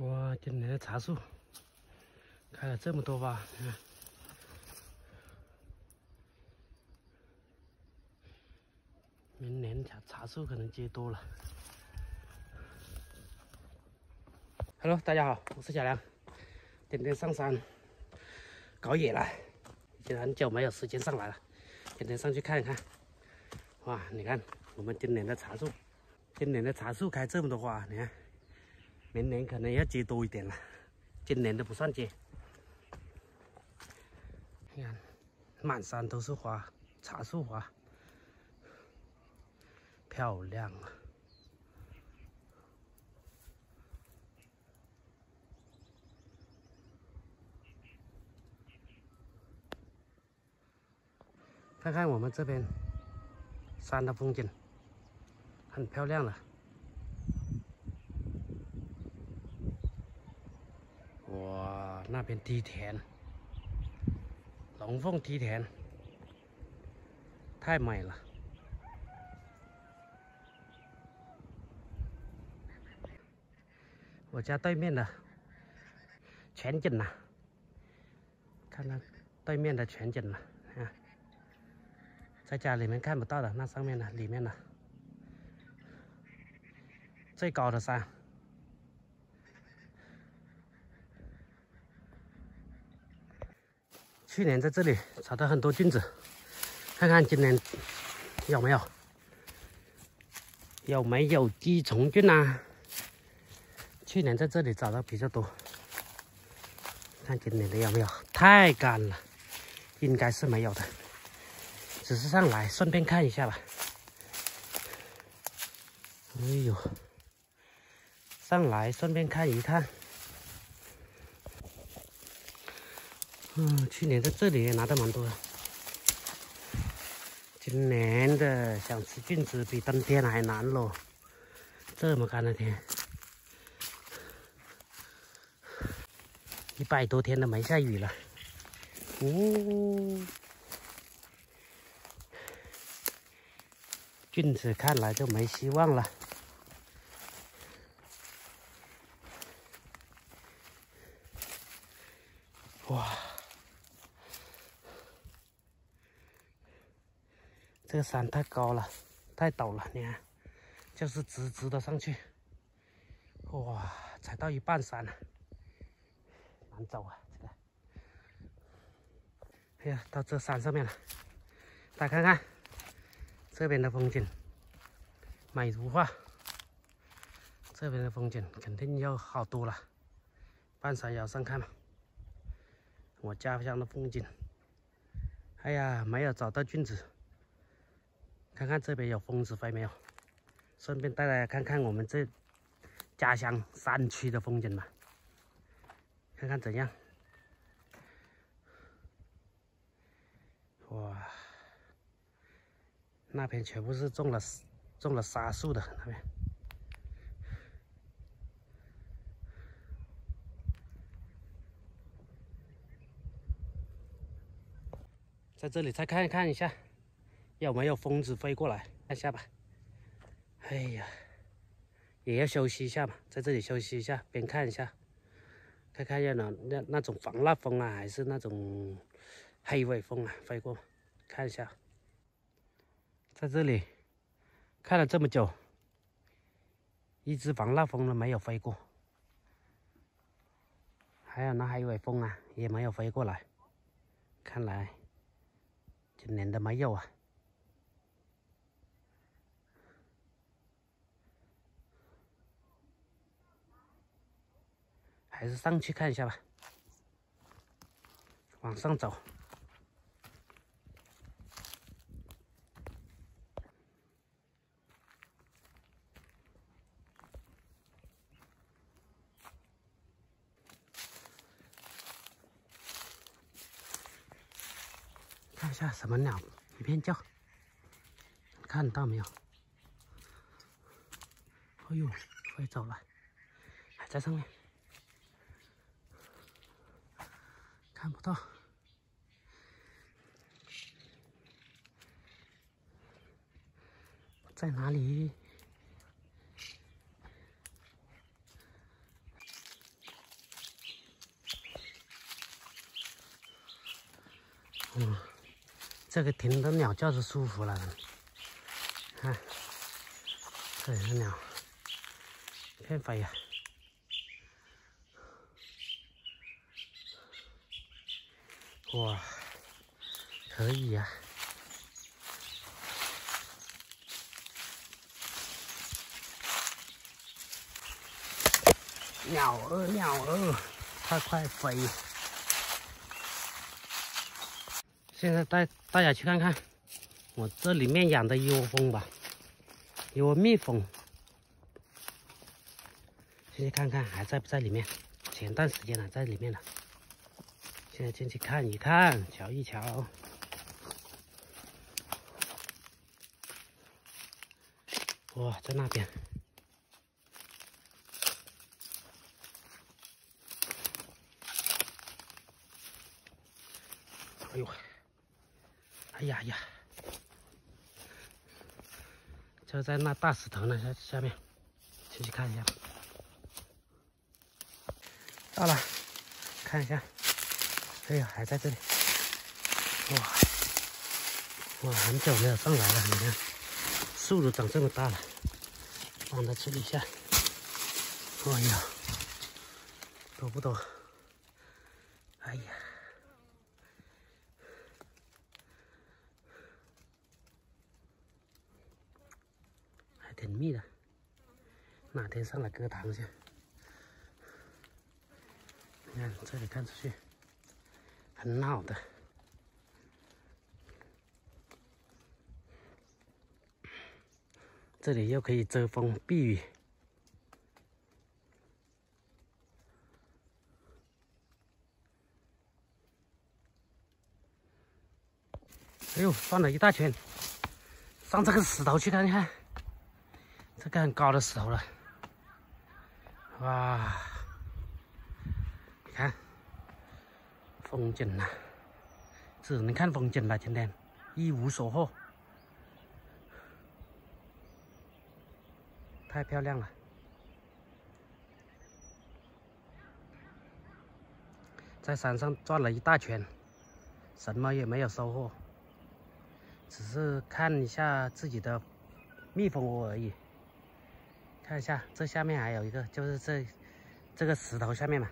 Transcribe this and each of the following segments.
哇，今年的茶树开了这么多花，你看。明年茶茶树可能结多了。Hello，大家好，我是小梁，今天上山搞野了，已经很久没有时间上来了，今天上去看一看。哇，你看我们今年的茶树，今年的茶树开这么多花，你看。明年可能要结多一点了，今年都不算结。你看，满山都是花，茶树花，漂亮啊！看看我们这边山的风景，很漂亮了。那边梯田，龙凤梯田，太美了。我家对面的全景呐，看那对面的全景了，啊，在家里面看不到的，那上面的里面的。最高的山。去年在这里找到很多菌子，看看今年有没有有没有鸡虫菌啊？去年在这里找到比较多，看今年的有没有？太干了，应该是没有的，只是上来顺便看一下吧。哎呦，上来顺便看一看。嗯，去年在这里也拿到蛮多的。今年的想吃菌子比冬天还难咯，这么干的天，一百多天都没下雨了。哦，菌子看来就没希望了。哇！这个山太高了，太陡了，你看，就是直直的上去，哇，才到一半山了，难走啊！这个，哎呀，到这山上面了，大家看看这边的风景，美如画。这边的风景肯定要好多了，半山腰上看嘛，我家乡的风景。哎呀，没有找到菌子。看看这边有蜂子飞没有？顺便带大家看看我们这家乡山区的风景吧。看看怎样？哇，那边全部是种了种了沙树的那边，在这里再看看一下。有没有蜂子飞过来？看下吧。哎呀，也要休息一下嘛，在这里休息一下，边看一下，看看要那那那种防蜡蜂啊，还是那种黑尾蜂啊飞过，看一下。在这里看了这么久，一只防蜡蜂都没有飞过，还有那黑尾蜂啊，也没有飞过来，看来今年都没有啊。还是上去看一下吧，往上走，看一下什么鸟一片叫，看到没有？哎呦，快走了，还在上面。看不到，在哪里？嗯，这个停的鸟叫是舒服了。看，这也是鸟，看飞啊。哇，可以呀。鸟儿，鸟儿，快快飞！现在带大家去看看我这里面养的一窝蜂吧，一窝蜜蜂。进去看看还在不在里面？前段时间呢，在里面了。现在进去看一看，瞧一瞧。哇，在那边。哎呦，哎呀呀，就在那大石头那下下面，进去看一下。到了，看一下，哎呀，还在这里。哇，哇，很久没有上来了，你看，树都长这么大了，放在这里下。哎呀，多不多？哎呀。还挺密的，哪天上来割糖去？你看这里看出去很闹的，这里又可以遮风避雨。哎呦，转了一大圈，上这个石头去看看。这个很高的石头了，哇！你看风景呐，只能看风景了。今天一无所获，太漂亮了。在山上转了一大圈，什么也没有收获，只是看一下自己的蜜蜂窝而已。看一下，这下面还有一个，就是这这个石头下面嘛，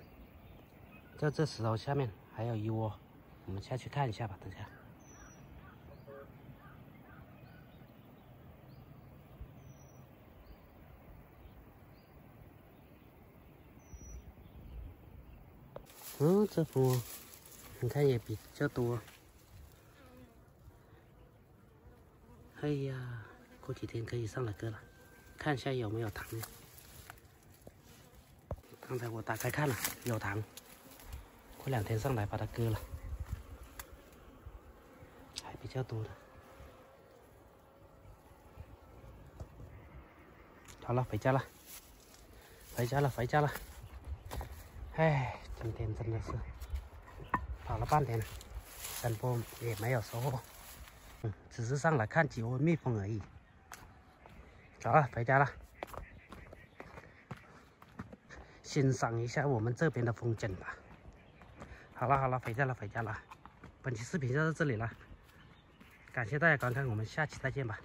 在这石头下面还有一窝，我们下去看一下吧。等下，嗯，这蜂你看也比较多。哎呀，过几天可以上来割了。看一下有没有糖。刚才我打开看了，有糖。过两天上来把它割了，还比较多的。好了，回家了，回家了，回家了。哎，今天真的是跑了半天了，山坡也没有收获，嗯，只是上来看几窝蜜蜂而已。走了，回家了。欣赏一下我们这边的风景吧。好了好了，回家了回家了。本期视频就到这里了，感谢大家观看，我们下期再见吧。